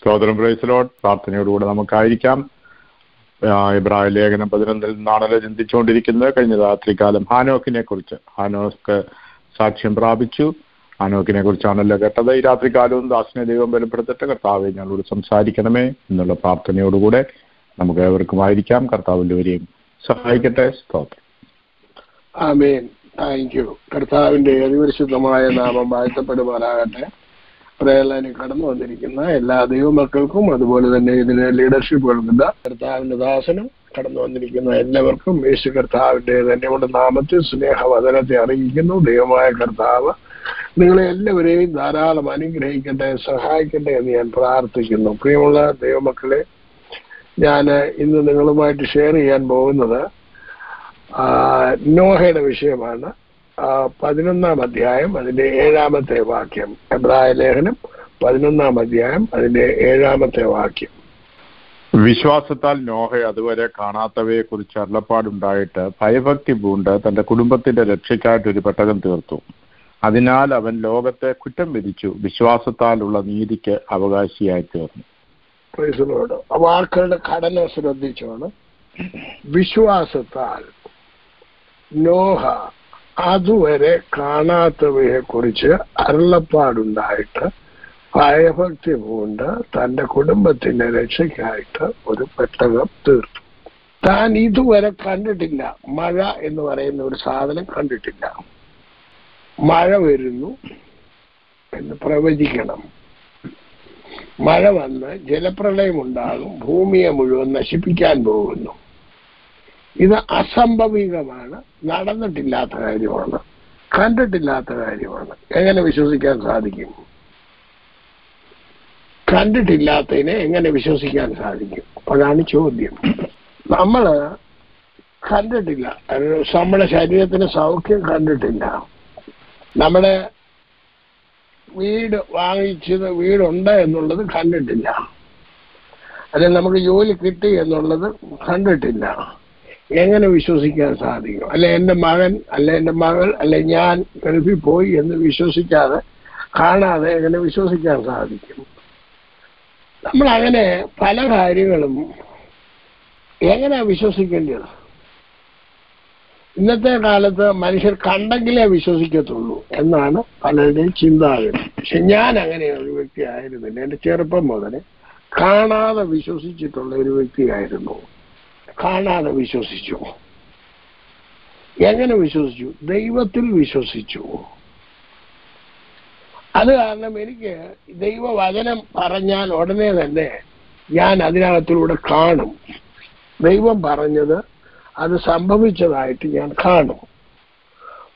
സ്തോത്രം പ്രൈസലോട്ട് പ്രാർത്ഥനയോടുകൂടെ നമുക്കായിരിക്കാം. ഇബ്രാഹിം ലേഖനം പതിനൊന്നിൽ നിന്നാണല്ലോ ചിന്തിച്ചുകൊണ്ടിരിക്കുന്നത്. കഴിഞ്ഞ രാത്രികാലം ഹാനോക്കിനെ കുറിച്ച് ഹാനോക്ക് സാക്ഷ്യം പ്രാപിച്ചു. ഹാനോക്കിനെ കുറിച്ചാണല്ലോ കേട്ടത്. ഈ രാത്രികാലവും ദാസിനെ ദൈവം ബലപ്പെടുത്തിട്ട്. കർത്താവെ ഞങ്ങളോട് സംസാരിക്കണമേ എന്നുള്ള പ്രാർത്ഥനയോടുകൂടെ നമുക്ക് ഏവർക്കുമായിരിക്കാം കർത്താവിന്റെ വരെയും സഹായിക്കട്ടെ. സ്തോത്രം. ആമേൻ. Thank you. കർത്താവിന്റെ അതിപരിശുദ്ധമായ നാമം വാഴ്ത്തപ്പെടുമാറാകട്ടെ. പ്രേരണ കടന്നു വന്നിരിക്കുന്ന എല്ലാ ദൈവമക്കൾക്കും അതുപോലെ തന്നെ ഇതിന് ലീഡർഷിപ്പ് കൊടുക്കുന്ന കർത്താവിന്റെ ദാസനും കടന്നു വന്നിരിക്കുന്ന എല്ലാവർക്കും യേശു കർത്താവിന്റെ തന്നെ കൊണ്ട് നാമത്തിൽ സ്നേഹവചനത്തെ അറിയിക്കുന്നു. ദൈവമായ കർത്താവ് നിങ്ങളെ എല്ലാവരെയും ധാരാളം അനുഗ്രഹിക്കട്ടെ സഹായിക്കട്ടെ എന്ന് ഞാൻ പ്രാർത്ഥിക്കുന്നു. പ്രിയമുള്ള ദൈവമക്കളെ ഞാൻ ഇന്ന് നിങ്ങളുമായിട്ട് ഷെയർ ചെയ്യാൻ പോകുന്നത് നോഹയുടെ വിഷയമാണ്. പതിനൊന്നാം അധ്യായം അതിന്റെ ഏഴാമത്തെ വാക്യം. എബ്രായ ലേഖനം പതിനൊന്നാം അധ്യായം അതിന്റെ ഏഴാമത്തെ വാക്യം. വിശ്വാസത്താൽ നോഹ അതുവരെ കാണാത്തവയെ കുറിച്ച് അരുളപ്പാടുണ്ടായിട്ട് ഭയഭക്തി പൂണ്ട് തന്റെ കുടുംബത്തിന്റെ രക്ഷയ്ക്കായിട്ട് ഒരു പെട്ടകം തീർത്തു. അതിനാൽ അവൻ ലോകത്തെ കുറ്റം വിധിച്ചു വിശ്വാസത്താലുള്ള നീതിക്ക് അവകാശിയായി തീർന്നു. ആ വാക്കുകളുടെ ഘടന ശ്രദ്ധിച്ചോണം. വിശ്വാസത്താൽ നോഹ അതുവരെ കാണാത്തവയെ കുറിച്ച് അരുളപ്പാടുണ്ടായിട്ട് ഭയഭക്തി പൂണ്ട് തന്റെ കുടുംബത്തിന്റെ രക്ഷയ്ക്കായിട്ട് ഒരു പെട്ടകം തീർത്തു. താൻ ഇതുവരെ കണ്ടിട്ടില്ല. മഴ എന്ന് പറയുന്ന ഒരു സാധനം കണ്ടിട്ടില്ല. മഴ വരുന്നു എന്ന് പ്രവചിക്കണം. മഴ വന്ന് ജലപ്രളയം ഉണ്ടാകും ഭൂമിയെ മുഴുവൻ നശിപ്പിക്കാൻ പോകുന്നു. ഇത് അസംഭവികമാണ്. നടന്നിട്ടില്ലാത്ത കാര്യമാണ്. കണ്ടിട്ടില്ലാത്ത കാര്യമാണ്. എങ്ങനെ വിശ്വസിക്കാൻ സാധിക്കും? കണ്ടിട്ടില്ലാത്തതിനെ എങ്ങനെ വിശ്വസിക്കാൻ സാധിക്കും? അതാണ് ചോദ്യം. നമ്മൾ കണ്ടിട്ടില്ല. നമ്മുടെ ശരീരത്തിന് സൗഖ്യം കണ്ടിട്ടില്ല. നമ്മുടെ വീട് വാങ്ങിച്ചത് വീടുണ്ട് എന്നുള്ളത് കണ്ടിട്ടില്ല. അല്ലെങ്കിൽ നമുക്ക് ജോലി കിട്ടി എന്നുള്ളത് കണ്ടിട്ടില്ല. എങ്ങനെ വിശ്വസിക്കാൻ സാധിക്കും? അല്ലെ എന്റെ മകൻ അല്ലെ എന്റെ മകൾ അല്ലെ ഞാൻ ഗൾഫിൽ പോയി എന്ന് വിശ്വസിക്കാതെ കാണാതെ എങ്ങനെ വിശ്വസിക്കാൻ സാധിക്കും? നമ്മൾ അങ്ങനെ പല കാര്യങ്ങളും എങ്ങനെ വിശ്വസിക്കേണ്ടത് ഇന്നത്തെ കാലത്ത് മനുഷ്യർ കണ്ടെങ്കിലേ വിശ്വസിക്കത്തുള്ളൂ എന്നാണ് പലരുടെയും ചിന്താഗതി പക്ഷെ ഞാൻ അങ്ങനെ ഒരു വ്യക്തി ആയിരുന്നില്ല എന്റെ ചെറുപ്പം മുതലേ കാണാതെ വിശ്വസിച്ചിട്ടുള്ള ഒരു വ്യക്തിയായിരുന്നു. കാണാതെ വിശ്വസിച്ചു. എങ്ങനെ വിശ്വസിച്ചു? ദൈവത്തിൽ വിശ്വസിച്ചു. അത് കാരണം എനിക്ക് ദൈവവചനം പറഞ്ഞാൽ ഉടനെ തന്നെ ഞാൻ അതിനകത്തിലൂടെ കാണും. ദൈവം പറഞ്ഞത് അത് സംഭവിച്ചതായിട്ട് ഞാൻ കാണും.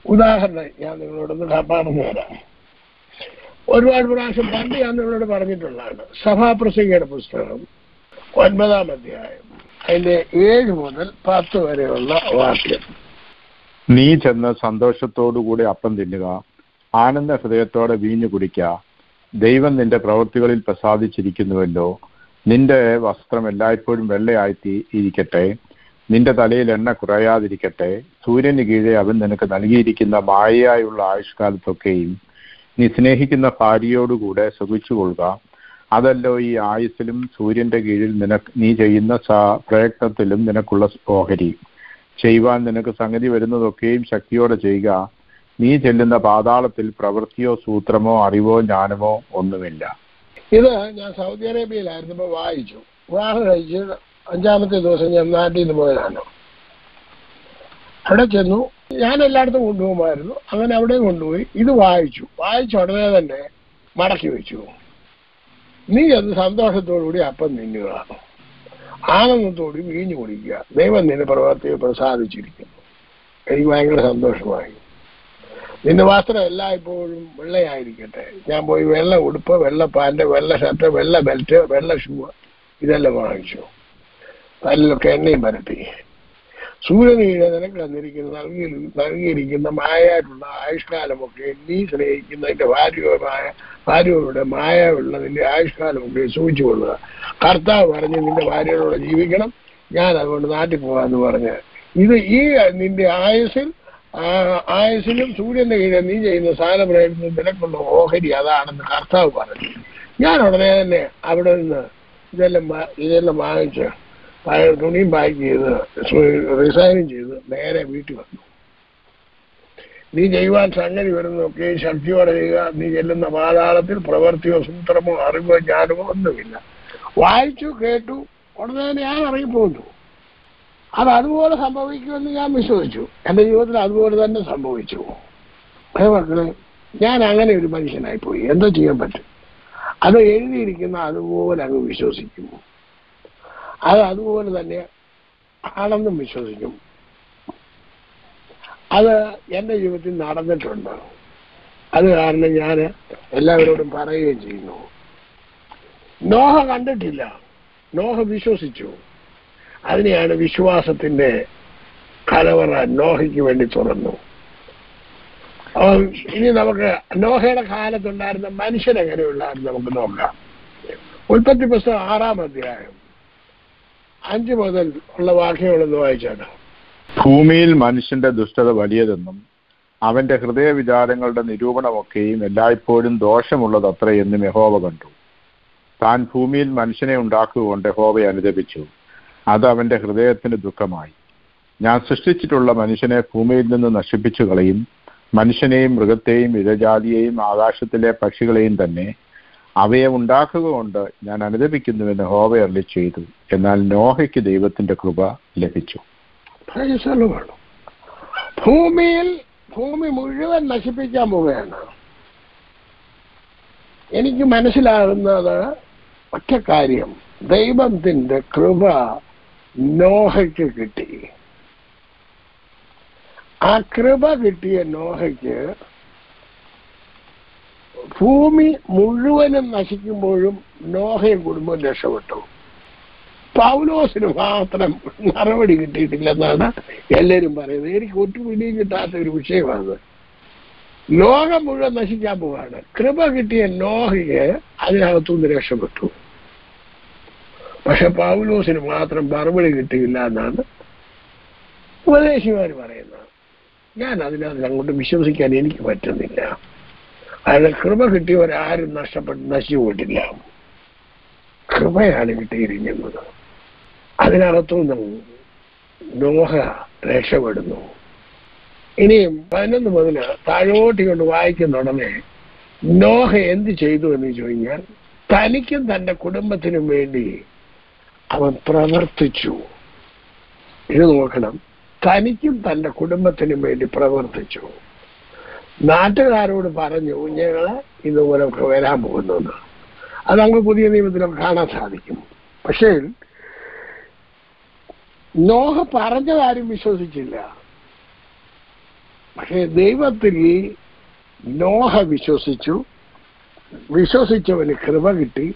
ഉദാഹരണം ഞാൻ നിങ്ങളോടൊന്ന് പറഞ്ഞു തരാം ഒരുപാട് പ്രാവശ്യം പണ്ട് ഞാൻ നിങ്ങളോട് പറഞ്ഞിട്ടുള്ളതാണ്. സഭാപ്രസംഗയുടെ പുസ്തകം ഒൻപതാം അധ്യായം. അതിന്റെ ഏഴ് മുതൽ പത്ത് വരെയുള്ള വാക്യം നീ ചെന്ന് സന്തോഷത്തോടുകൂടി അപ്പം തിന്നുക ആനന്ദ ഹൃദയത്തോടെ വീഞ്ഞു കുടിക്ക. ദൈവം നിന്റെ പ്രവൃത്തികളിൽ പ്രസാദിച്ചിരിക്കുന്നുവല്ലോ. നിന്റെ വസ്ത്രം എല്ലായ്പ്പോഴും വെള്ളയായി ഇരിക്കട്ടെ. നിന്റെ തലയിൽ എണ്ണ കുറയാതിരിക്കട്ടെ. സൂര്യന് കീഴെ അവൻ നിനക്ക് നൽകിയിരിക്കുന്ന മായയായുള്ള ആയുഷ്കാലത്തൊക്കെയും നീ സ്നേഹിക്കുന്ന ഭാര്യയോടുകൂടെ സുഖിച്ചുകൊള്ളുക. അതല്ലോ ഈ ആയുസ്സിലും സൂര്യന്റെ കീഴിൽ നിനക്ക് നീ ചെയ്യുന്ന പ്രയത്നത്തിലും നിനക്കുള്ള ഓഹരി. ചെയ്യുവാൻ നിനക്ക് സംഗതി വരുന്നതൊക്കെയും ശക്തിയോടെ ചെയ്യുക. നീ ചെല്ലുന്ന പാതാളത്തിൽ പ്രവൃത്തിയോ സൂത്രമോ അറിവോ ജ്ഞാനമോ ഒന്നുമില്ല. ഇത് ഞാൻ സൗദി അറേബ്യയിലായിരുന്നപ്പോൾ വായിച്ചു. വിവാഹം കഴിച്ച് അഞ്ചാമത്തെ ദിവസം ഞാൻ നാട്ടിൽ നിന്ന് പോയതാണ്. അവിടെ ചെന്നു. ഞാൻ എല്ലായിടത്തും കൊണ്ടുപോകുമായിരുന്നു. അങ്ങനെ അവിടെ കൊണ്ടുപോയി. ഇത് വായിച്ചു. വായിച്ച ഉടനെ തന്നെ മടക്കി വെച്ചു. നീ അത് സന്തോഷത്തോടുകൂടി അപ്പം നിന്നുക. ആനന്ദത്തോടുകൂടി വീഞ്ഞു കുടിക്കുക. ദൈവം നിന്റെ പ്രവർത്തിയെ പ്രസാദിച്ചിരിക്കുന്നു. എനിക്ക് ഭയങ്കര സന്തോഷമായി. നിന്റെ വസ്ത്രം എല്ലായ്പ്പോഴും വെള്ളയായിരിക്കട്ടെ. ഞാൻ പോയി വെള്ള ഉടുപ്പ് വെള്ള പാന്റ് വെള്ള ഷർട്ട് വെള്ള ബെൽറ്റ് വെള്ള ഷൂ ഇതെല്ലാം വാങ്ങിച്ചു. തല്ലിലൊക്കെ എണ്ണയും പരത്തി. സൂര്യന് കീഴെ നിനക്ക് തന്നിരിക്കുന്ന നൽകി നൽകിയിരിക്കുന്ന മായായിട്ടുള്ള ആയുഷ്കാലമൊക്കെ നീ സ്നേഹിക്കുന്നതിന്റെ ഭാര്യമായ ഭാര്യയോടെ മായയുള്ള നിന്റെ ആയുഷ്കാലമൊക്കെ സൂചിച്ചു കൊള്ളുക. കർത്താവ് പറഞ്ഞ് നിന്റെ ഭാര്യയോടെ ജീവിക്കണം ഞാൻ അതുകൊണ്ട് നാട്ടിൽ പോകാന്ന് പറഞ്ഞ്. ഇത് ഈ നിന്റെ ആയുസിൽ ആയുസിലും സൂര്യന്റെ കീഴിൽ നീ ചെയ്യുന്ന സാധന പ്രയത്നം നിനക്കുള്ള ഓഹരി അതാണെന്ന് കർത്താവ് പറഞ്ഞു. ഞാൻ ഉടനെ തന്നെ അവിടെ നിന്ന് ഇതെല്ലാം ഇതെല്ലാം വാങ്ങിച്ച് തുണിയും പാക്ക് ചെയ്ത് റിസൈനും ചെയ്ത് നേരെ വീട്ടിൽ വന്നു. നീ ചെയ്യുവാൻ സംഗതി വരുന്നതൊക്കെ ശക്തിയോടെ ചെയ്യുക. നീ ചെല്ലുന്ന പാതാളത്തിൽ പ്രവൃത്തിയോ സൂത്രമോ അറിവോ ജ്ഞാനമോ ഒന്നുമില്ല. വായിച്ചു കേട്ടു ഉടനെ ഞാൻ ഇറങ്ങിപ്പോന്നു അത് അതുപോലെ സംഭവിക്കുമെന്ന് ഞാൻ വിശ്വസിച്ചു. എന്റെ ജീവിതത്തിൽ അതുപോലെ തന്നെ സംഭവിച്ചു. മക്കളെ ഞാൻ അങ്ങനെ ഒരു മനുഷ്യനായി പോയി. എന്തോ ചെയ്യാൻ പറ്റും? അത് എഴുതിയിരിക്കുന്ന അതുപോലെ അങ്ങ് വിശ്വസിക്കും അത് അതുപോലെ തന്നെ ആണെന്നും വിശ്വസിക്കും. അത് എന്റെ ജീവിതത്തിൽ നടന്നിട്ടുണ്ട്. അത് കാരണം ഞാൻ എല്ലാവരോടും പറയുകയും ചെയ്യുന്നു. നോഹ കണ്ടിട്ടില്ല. നോഹ വിശ്വസിച്ചു. അതിനെയാണ് വിശ്വാസത്തിന്റെ കലവറ നോഹയ്ക്ക് വേണ്ടി തുറന്നു. അപ്പം ഇനി നമുക്ക് നോഹയുടെ കാലത്തുണ്ടായിരുന്ന മനുഷ്യനെങ്ങനെയുള്ള നമുക്ക് നോക്കാം. ഉൽപ്പത്തി പുസ്തകം ആറാം അധ്യായം. അഞ്ച് മുതൽ ഉള്ള വാക്യങ്ങളൊന്ന് വായിച്ചാണ്. ഭൂമിയിൽ മനുഷ്യന്റെ ദുഷ്ടത വലിയതെന്നും അവന്റെ ഹൃദയ വിചാരങ്ങളുടെ നിരൂപണമൊക്കെയും എല്ലായ്പ്പോഴും ദോഷമുള്ളതത്രയെന്നും യഹോവ കണ്ടു. താൻ ഭൂമിയിൽ മനുഷ്യനെ ഉണ്ടാക്കുകൊണ്ട് യഹോവയെ അനുദപിച്ചു അത് അവന്റെ ഹൃദയത്തിന് ദുഃഖമായി. ഞാൻ സൃഷ്ടിച്ചിട്ടുള്ള മനുഷ്യനെ ഭൂമിയിൽ നിന്ന് നശിപ്പിച്ചു കളയും. മനുഷ്യനെയും മൃഗത്തെയും ഇഴജാതിയെയും ആകാശത്തിലെ പക്ഷികളെയും തന്നെ അവയെ ഉണ്ടാക്കുക കൊണ്ട് ഞാൻ അനുദപിക്കുന്നുവെന്ന് ഹോവ അരളി ചെയ്തു. എന്നാൽ നോഹയ്ക്ക് ദൈവത്തിന്റെ കൃപ ലഭിച്ചു. ഭൂമിയിൽ ഭൂമി മുഴുവൻ നശിപ്പിക്കാൻ പോവുകയാണ്. എനിക്ക് മനസ്സിലാകുന്നത് ഒറ്റ കാര്യം. ദൈവത്തിന്റെ കൃപ നോഹയ്ക്ക് കിട്ടി. ആ കൃപ കിട്ടിയ നോഹയ്ക്ക് ഭൂമി മുഴുവനും നശിക്കുമ്പോഴും നോഹയും കുടുംബം രക്ഷപ്പെട്ടു. പൗലോസിന് മാത്രം മറുപടി കിട്ടിയിട്ടില്ലെന്നാണ് എല്ലാവരും പറയുന്നത്. എനിക്ക് ഒറ്റ പിടിയും കിട്ടാത്ത ഒരു വിഷയമാണ് ലോകം മുഴുവൻ നശിക്കാൻ പോവാണ്. കൃപ കിട്ടിയ നോഹയെ അതിനകത്തുനിന്ന് രക്ഷപ്പെട്ടു. പക്ഷെ പൗലോസിന് മാത്രം മറുപടി കിട്ടിയില്ല എന്നാണ് ഉപദേശിമാർ പറയുന്നത്. ഞാൻ അതിനകത്ത് അങ്ങോട്ട് വിശ്വസിക്കാൻ എനിക്ക് പറ്റുന്നില്ല. അതിന് കൃപ കിട്ടിയവരാരും നഷ്ടപ്പെട്ട് നശിച്ചു പോയിട്ടില്ല കൃപയാണ് കിട്ടിയിരിക്കുന്നത്. അതിനകത്തുനിന്നും നോഹ രക്ഷപ്പെടുന്നു. ഇനിയും പതിനൊന്ന് മുതൽ താഴോട്ട് കൊണ്ട് വായിക്കുന്ന ഉടനെ നോഹ എന്ത് ചെയ്തു എന്ന് ചോദിച്ചാൽ തനിക്കും തന്റെ കുടുംബത്തിനും വേണ്ടി അവൻ പ്രവർത്തിച്ചു. ഇത് നോക്കണം. തനിക്കും തന്റെ കുടുംബത്തിനും വേണ്ടി പ്രവർത്തിച്ചു. നാട്ടുകാരോട് പറഞ്ഞു ഞങ്ങൾ ഇതുപോലൊക്കെ വരാൻ പോകുന്നു അത് നമുക്ക് പുതിയ നിയമത്തിലൊക്കെ കാണാൻ സാധിക്കും. പക്ഷേ നോഹ പറഞ്ഞതാരും വിശ്വസിച്ചില്ല. പക്ഷേ ദൈവത്തിൽ നോഹ വിശ്വസിച്ചു. വിശ്വസിച്ചവന് കൃപ കിട്ടി.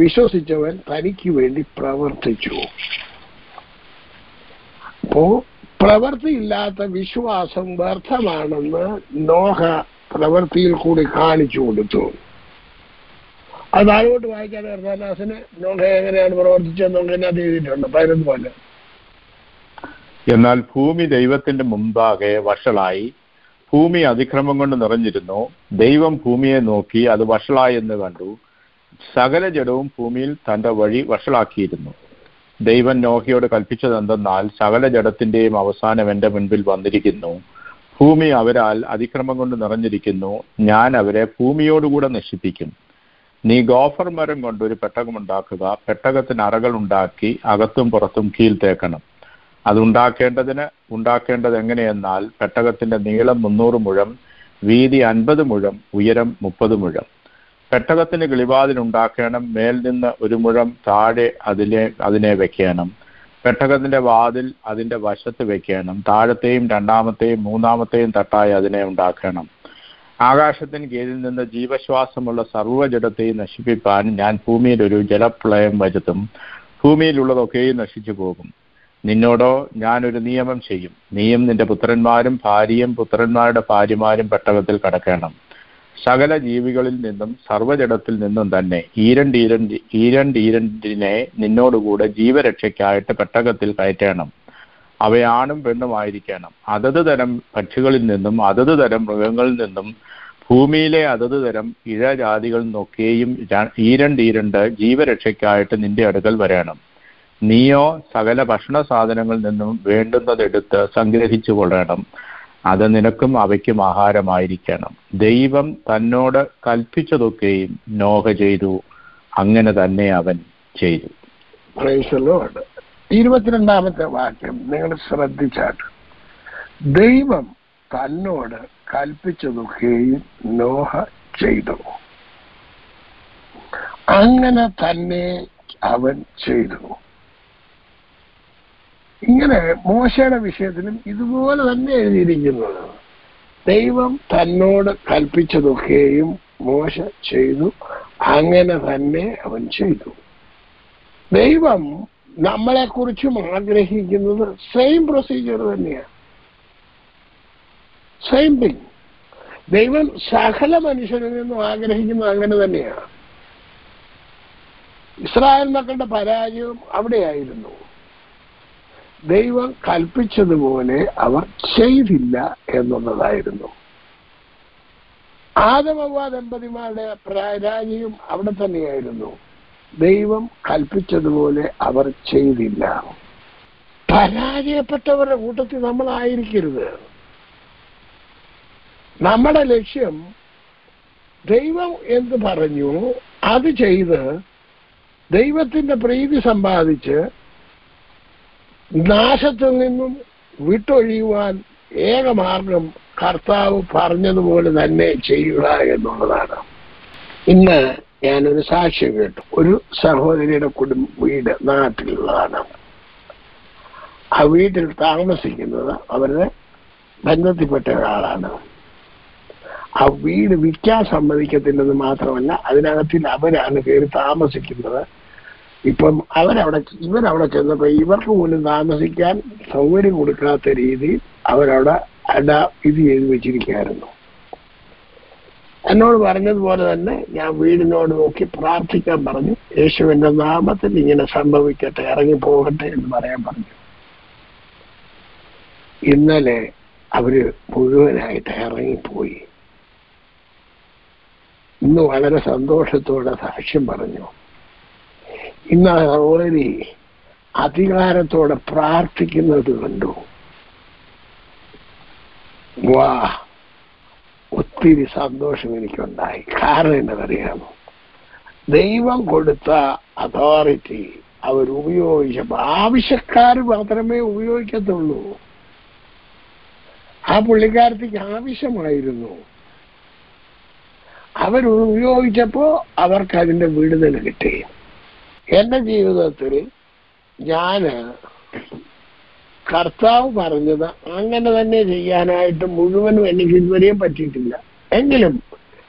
വിശ്വസിച്ചവൻ തനിക്ക് വേണ്ടി പ്രവർത്തിച്ചു. അപ്പോ പ്രവൃത്തിയില്ലാത്ത വിശ്വാസം വ്യർത്ഥമാണെന്ന് നോഹ പ്രവൃത്തിയിൽ കൂടി കാണിച്ചു കൊടുത്തു. അത് താഴോട്ട് വായിക്കാൻ ഹർദാനാസിന് നോഹ എങ്ങനെയാണ് പ്രവർത്തിച്ചതെന്നൊക്കെ അതിനകത്ത് എഴുതിയിട്ടുണ്ട്. പതിനൊന്ന് പോലെ. എന്നാൽ ഭൂമി ദൈവത്തിന്റെ മുമ്പാകെ വഷളായി ഭൂമി അതിക്രമം കൊണ്ട് നിറഞ്ഞിരുന്നു. ദൈവം ഭൂമിയെ നോക്കി അത് വഷളായി എന്ന് കണ്ടു. സകല ജഡവും ഭൂമിയിൽ തന്റെ വഴി വഷളാക്കിയിരുന്നു. ദൈവം നോഹയോട് കൽപ്പിച്ചതെന്തെന്നാൽ സകല ജഡത്തിന്റെയും അവസാനം എന്റെ മുൻപിൽ വന്നിരിക്കുന്നു. ഭൂമി അവരാൽ അതിക്രമം കൊണ്ട് നിറഞ്ഞിരിക്കുന്നു. ഞാൻ അവരെ ഭൂമിയോടുകൂടെ നശിപ്പിക്കും. നീ ഗോഫർ മരം കൊണ്ട് ഒരു പെട്ടകമുണ്ടാക്കുക പെട്ടകത്തിന് അറകൾ ഉണ്ടാക്കി അകത്തും പുറത്തും കീൽ തേക്കണം. അത് ഉണ്ടാക്കേണ്ടതിന് ഉണ്ടാക്കേണ്ടത് എങ്ങനെയെന്നാൽ പെട്ടകത്തിന്റെ നീളം മുന്നൂറ് മുഴം വീതി അൻപത് മുഴം ഉയരം മുപ്പത് മുഴം. പെട്ടകത്തിന് കിളിവാതിലുണ്ടാക്കണം മേൽ നിന്ന് ഒരു മുഴം താഴെ അതിലെ അതിനെ വെക്കണം. പെട്ടകത്തിന്റെ വാതിൽ അതിന്റെ വശത്ത് വെക്കണം. താഴത്തെയും രണ്ടാമത്തെയും മൂന്നാമത്തെയും തട്ടായി അതിനെ ഉണ്ടാക്കണം. ആകാശത്തിന് കീഴിൽ നിന്ന് ജീവശ്വാസമുള്ള സർവജടത്തെയും നശിപ്പിക്കാൻ ഞാൻ ഭൂമിയിൽ ഒരു ജലപ്രളയം വരുത്തും. ഭൂമിയിലുള്ളതൊക്കെയും നശിച്ചു പോകും. നിന്നോടോ ഞാനൊരു നിയമം ചെയ്യും. നീയും നിന്റെ പുത്രന്മാരും ഭാര്യയും പുത്രന്മാരുടെ ഭാര്യമാരും പെട്ടകത്തിൽ കടക്കണം. സകല ജീവികളിൽ നിന്നും സർവജടത്തിൽ നിന്നും തന്നെ ഈരണ്ട് ഈരണ്ട് ഈരണ്ട് ഈരണ്ടിനെ നിന്നോടുകൂടെ ജീവരക്ഷയ്ക്കായിട്ട് പെട്ടകത്തിൽ കയറ്റണം. അവയാണും പെണ്ണുമായിരിക്കണം അതത് തരം പക്ഷികളിൽ നിന്നും അതത് തരം മൃഗങ്ങളിൽ നിന്നും ഭൂമിയിലെ അതത് തരം ഇഴജാതികൾ നിന്നൊക്കെയും ഈരണ്ടീരണ്ട് ജീവരക്ഷയ്ക്കായിട്ട് നിന്റെ അടുക്കൽ വരണം. നീയോ സകല ഭക്ഷണ സാധനങ്ങളിൽ നിന്നും വേണ്ടുന്നതെടുത്ത് സംഗ്രഹിച്ചു കൊള്ളണം അത് നിനക്കും അവയ്ക്കും ആഹാരമായിരിക്കണം. ദൈവം തന്നോട് കൽപ്പിച്ചതൊക്കെയും നോഹ ചെയ്തു. അങ്ങനെ തന്നെ അവൻ ചെയ്തു. ഇരുപത്തിരണ്ടാമത്തെ വാക്യം നിങ്ങൾ ശ്രദ്ധിച്ചാൽ ദൈവം തന്നോട് കൽപ്പിച്ചതൊക്കെയും നോഹ ചെയ്തു. അങ്ങനെ തന്നെ അവൻ ചെയ്തു. ഇങ്ങനെ മോശയുടെ വിഷയത്തിലും ഇതുപോലെ തന്നെ എഴുതിയിരിക്കുന്നത്. ദൈവം തന്നോട് കൽപ്പിച്ചതൊക്കെയും മോശ ചെയ്തു. അങ്ങനെ തന്നെ അവൻ ചെയ്തു. ദൈവം നമ്മളെ കുറിച്ചും ആഗ്രഹിക്കുന്നത് സെയിം പ്രൊസീജിയർ തന്നെയാണ്. സെയിം തിങ് ദൈവം സകല മനുഷ്യരിൽ നിന്നും ആഗ്രഹിക്കുന്നത് അങ്ങനെ തന്നെയാണ്. ഇസ്രായേൽ മക്കളുടെ പരാജയം അവിടെയായിരുന്നു. ദൈവം കൽപ്പിച്ചതുപോലെ അവർ ചെയ്തില്ല എന്നുള്ളതായിരുന്നു. ആദമവ ദമ്പതിമാരുടെ പരാജയം അവിടെ തന്നെയായിരുന്നു. ദൈവം കൽപ്പിച്ചതുപോലെ അവർ ചെയ്തില്ല. പരാജയപ്പെട്ടവരുടെ കൂട്ടത്തിൽ നമ്മളായിരിക്കരുത്. നമ്മുടെ ലക്ഷ്യം ദൈവം എന്ത് പറഞ്ഞു അത് ചെയ്ത് ദൈവത്തിന്റെ പ്രീതി സമ്പാദിച്ച് നാശത്തിൽ നിന്നും വിട്ടൊഴിയുവാൻ ഏക മാർഗം കർത്താവ് പറഞ്ഞതുപോലെ തന്നെ ചെയ്യുക എന്നുള്ളതാണ്. ഇന്ന് ഞാനൊരു സാക്ഷ്യം കേട്ടു. ഒരു സഹോദരിയുടെ കുടുംബ വീട് നാട്ടിലുള്ളതാണ്. ആ വീട്ടിൽ താമസിക്കുന്നത് അവരുടെ ബന്ധത്തിൽപ്പെട്ട ഒരാളാണ്. ആ വീട് വിൽക്കാൻ സമ്മതിക്കത്തില്ലെന്ന് മാത്രമല്ല അതിനകത്തിൽ അവരാണ് കയറി താമസിക്കുന്നത്. ഇപ്പം അവരവിടെ ഇവരവിടെ ചെന്നപ്പോ ഇവർക്ക് പോലും താമസിക്കാൻ സൗകര്യം കൊടുക്കാത്ത രീതിയിൽ അവരവിടെ അട ഇത് ചെയ്ത് വെച്ചിരിക്കുകയായിരുന്നു. എന്നോട് പറഞ്ഞതുപോലെ തന്നെ ഞാൻ വീടിനോട് നോക്കി പ്രാർത്ഥിക്കാൻ പറഞ്ഞു. യേശുവിന്റെ നാമത്തിൽ ഇങ്ങനെ സംഭവിക്കട്ടെ ഇറങ്ങി പോകട്ടെ എന്ന് പറയാൻ പറഞ്ഞു. ഇന്നലെ അവർ മുഴുവനായിട്ട് ഇറങ്ങിപ്പോയി. ഇന്ന് വളരെ സന്തോഷത്തോടെ സാക്ഷ്യം പറഞ്ഞു. ഇന്ന് സഹോദരി അധികാരത്തോടെ പ്രാർത്ഥിക്കുന്നത് കണ്ടു. വാ ഒത്തിരി സന്തോഷം എനിക്കുണ്ടായി. കാരണം എന്നതറിയാമോ ദൈവം കൊടുത്ത അതോറിറ്റി അവർ ഉപയോഗിച്ചപ്പോൾ ആവശ്യക്കാർ മാത്രമേ ഉപയോഗിക്കത്തുള്ളൂ. ആ പുള്ളിക്കാരത്തിക്ക് ആവശ്യമായിരുന്നു. അവരുപയോഗിച്ചപ്പോ അവർക്ക് അതിന്റെ വിടുതൽ കിട്ടി. എന്റെ ജീവിതത്തിൽ ഞാൻ കർത്താവ് പറഞ്ഞത് അങ്ങനെ തന്നെ ചെയ്യാനായിട്ട് മുഴുവനും എനിക്ക് ഇതുവരെയും പറ്റിയിട്ടില്ല. എങ്കിലും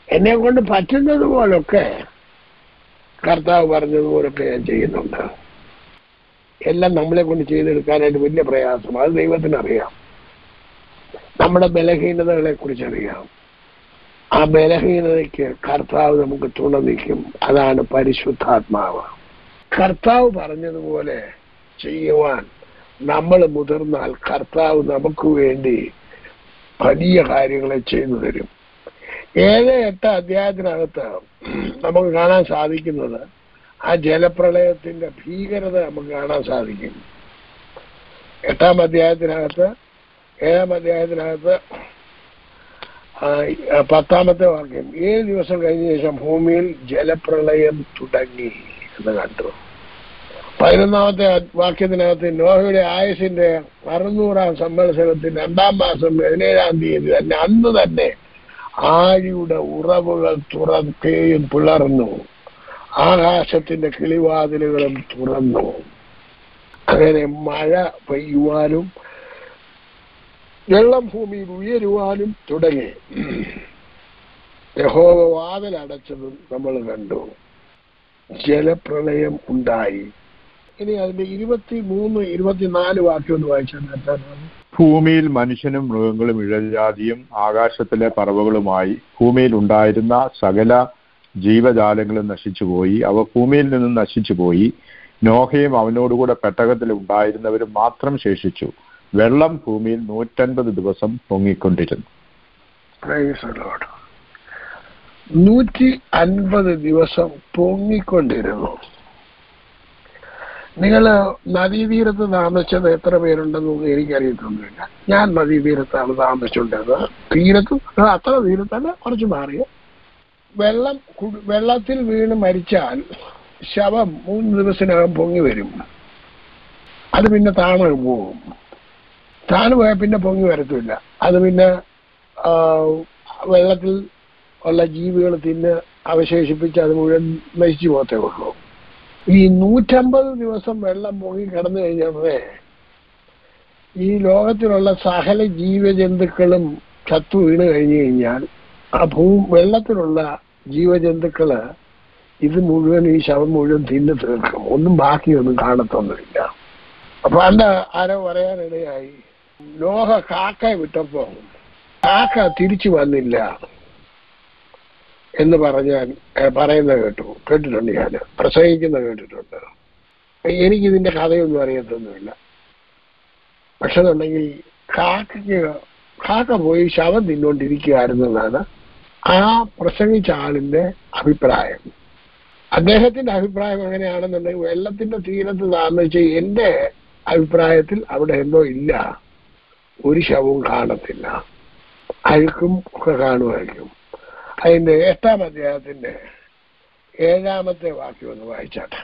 എന്നെ കൊണ്ട് പറ്റുന്നത് പോലൊക്കെ കർത്താവ് പറഞ്ഞതുപോലൊക്കെ ഞാൻ ചെയ്യുന്നുണ്ട്. എല്ലാം നമ്മളെ കൊണ്ട് ചെയ്തെടുക്കാനായിട്ട് വലിയ പ്രയാസം. അത് ദൈവത്തിന് അറിയാം നമ്മുടെ ബലഹീനതകളെ കുറിച്ചറിയാം. ആ ബലഹീനതയ്ക്ക് കർത്താവ് നമുക്ക് തുണ നിൽക്കും. അതാണ് പരിശുദ്ധാത്മാവ്. കർത്താവ് പറഞ്ഞതുപോലെ ചെയ്യുവാൻ നമ്മൾ മുതിർന്നാൽ കർത്താവ് നമുക്ക് വേണ്ടി വലിയ കാര്യങ്ങളെ ചെയ്തു തരും. ഏഴ് എട്ട് അധ്യായത്തിനകത്ത് നമുക്ക് കാണാൻ സാധിക്കുന്നത് ആ ജലപ്രളയത്തിന്റെ ഭീകരത നമുക്ക് കാണാൻ സാധിക്കും. എട്ടാം അധ്യായത്തിനകത്ത് ഏഴാം അധ്യായത്തിനകത്ത് പത്താമത്തെ വാക്യം. ഏഴ് ദിവസം കഴിഞ്ഞ ശേഷം ഭൂമിയിൽ ജലപ്രളയം തുടങ്ങി. എന്ന് കണ്ടു. പതിനൊന്നാമത്തെ വാക്യത്തിനകത്ത് നോഹയുടെ ആയുസിന്റെ അറുന്നൂറാം സംവത്സരത്തിൽ രണ്ടാം മാസം പതിനേഴാം തീയതി തന്നെ അന്ന് തന്നെ ആഴിയുടെ ഉറവുകൾ തുറക്കുകയും പിളർന്നു. ആകാശത്തിന്റെ കിളിവാതിലുകളും തുറന്നു. അങ്ങനെ മഴ പെയ്യുവാനും വെള്ളം ഭൂമിയിൽ ഉയരുവാനും തുടങ്ങി. യഹോവ വാതിലടച്ചതും നമ്മൾ കണ്ടു. ജലപ്രളയം ഉണ്ടായി. ഇനി അതിന്റെ ഇരുപത്തി മൂന്ന് ഇരുപത്തിനാല് വാക്യം ഒന്ന് വായിച്ചാൽ നേരത്തെ ഭൂമിയിൽ മനുഷ്യനും മൃഗങ്ങളും ഇഴജാതിയും ആകാശത്തിലെ പറവകളുമായി ഭൂമിയിൽ ഉണ്ടായിരുന്ന സകല ജീവജാലങ്ങളും നശിച്ചുപോയി അവ ഭൂമിയിൽ നിന്നും നശിച്ചുപോയി നോഹയും അവനോടുകൂടെ പെട്ടകത്തിൽ ഉണ്ടായിരുന്നവരും മാത്രം ശേഷിച്ചു. വെള്ളം ഭൂമിയിൽ നൂറ്റൻപത് ദിവസം പൊങ്ങിക്കൊണ്ടിരുന്നു. നൂറ്റി അൻപത് ദിവസം പൊങ്ങിക്കൊണ്ടിരുന്നു. നിങ്ങൾ നദീതീരത്ത് താമസിച്ചത് എത്ര പേരുണ്ടെന്നൊന്നും എനിക്കറിയത്തൊന്നുമില്ല. ഞാൻ നദീതീരത്താണ് താമസിച്ചുകൊണ്ടിരുന്നത്. തീരത്ത് അത് അത്ര തീരത്തല്ല കുറച്ച് മാറിയ. വെള്ളം വെള്ളത്തിൽ വീണ് മരിച്ചാൽ ശവം മൂന്ന് ദിവസത്തിനകം പൊങ്ങി വരും. അത് പിന്നെ താണു പോകും താണു പോയാൽ പിന്നെ പൊങ്ങി വരത്തില്ല. അത് പിന്നെ വെള്ളത്തിൽ ഉള്ള ജീവികൾ തിന്ന് അവശേഷിപ്പിച്ച് അത് മുഴുവൻ നശിച്ചു പോകത്തേ ഉള്ളൂ. ഈ നൂറ്റമ്പത് ദിവസം വെള്ളം പൊങ്ങി കിടന്നു കഴിഞ്ഞപ്പോഴേ ഈ ലോകത്തിലുള്ള സകല ജീവജന്തുക്കളും ചത്തു വീണ് കഴിഞ്ഞു കഴിഞ്ഞാൽ ആ ഭൂ വെള്ളത്തിലുള്ള ജീവജന്തുക്കൾ ഇത് മുഴുവൻ ഈ ശവം മുഴുവൻ തിന്നു തീർക്കും. ഒന്നും ബാക്കിയൊന്നും കാണത്തൊന്നുമില്ല. അപ്പൊ അല്ല ആരോ പറയാനിടയായി ലോക കാക്ക വിട്ടപ്പോ കാക്ക തിരിച്ചു വന്നില്ല. എന്ന് പറഞ്ഞാൽ പറയുന്ന കേട്ടു. കേട്ടിട്ടുണ്ട് ഞാൻ. പ്രസംഗിക്കുന്ന കേട്ടിട്ടുണ്ട്. എനിക്കിതിന്റെ കഥയൊന്നും അറിയത്തൊന്നുമില്ല. പക്ഷെ എന്നുണ്ടെങ്കിൽ കാക്കയ്ക്ക് കാക്ക പോയി ശവം തിന്നുകൊണ്ടിരിക്കുകയായിരുന്നതാണ് ആ പ്രസംഗിച്ച ആളിന്റെ അഭിപ്രായം. അദ്ദേഹത്തിന്റെ അഭിപ്രായം എങ്ങനെയാണെന്നുണ്ടെങ്കിൽ വെള്ളത്തിന്റെ തീരത്ത് താമസിച്ച് എന്റെ അഭിപ്രായത്തിൽ അവിടെ എന്തോ ഇല്ല. ഒരു ശവവും കാണത്തില്ല. അഴുക്കും ഒക്കെ കാണുമായിരിക്കും. അതിന്റെ എട്ടാം അധ്യായത്തിന്റെ ഏഴാമത്തെ വാക്യം ഒന്ന് വായിച്ചാട്ടെ.